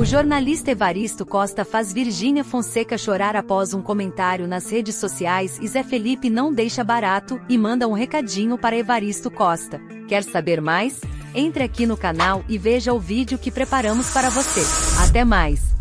O jornalista Evaristo Costa faz Virgínia Fonseca chorar após um comentário nas redes sociais e Zé Felipe não deixa barato e manda um recadinho para Evaristo Costa. Quer saber mais? Entre aqui no canal e veja o vídeo que preparamos para você. Até mais!